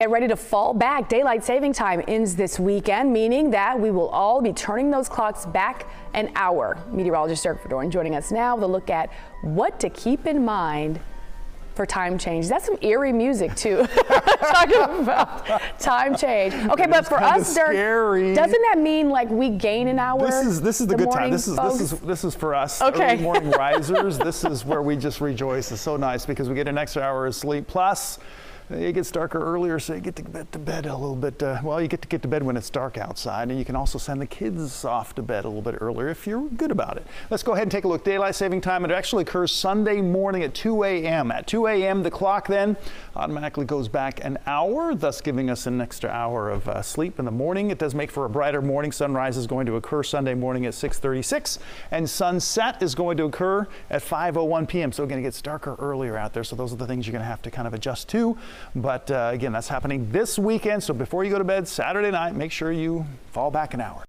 Get ready to fall back. Daylight saving time ends this weekend, meaning that we will all be turning those clocks back an hour. Meteorologist Dirk Verdoorn joining us now with a look at what to keep in mind for time change. That's some eerie music too. Talking about time change. Okay, but for us, Dirk, scary. doesn't that mean like we gain an hour? This is this is the, good time. This is folks? this is this is for us Okay. early morning risers. this is where we just rejoice. It's so nice because we get an extra hour of sleep. Plus, it gets darker earlier, so you get to get to bed a little bit. Uh, well, you get to get to bed when it's dark outside, and you can also send the kids off to bed a little bit earlier if you're good about it. Let's go ahead and take a look. Daylight saving time. It actually occurs Sunday morning at 2 a.m. At 2 a.m., the clock then automatically goes back an hour, thus giving us an extra hour of uh, sleep in the morning. It does make for a brighter morning. Sunrise is going to occur Sunday morning at 6:36, and sunset is going to occur at 5:01 p.m. So again, it gets darker earlier out there. So those are the things you're going to have to kind of adjust to. But uh, again, that's happening this weekend. So before you go to bed Saturday night, make sure you fall back an hour.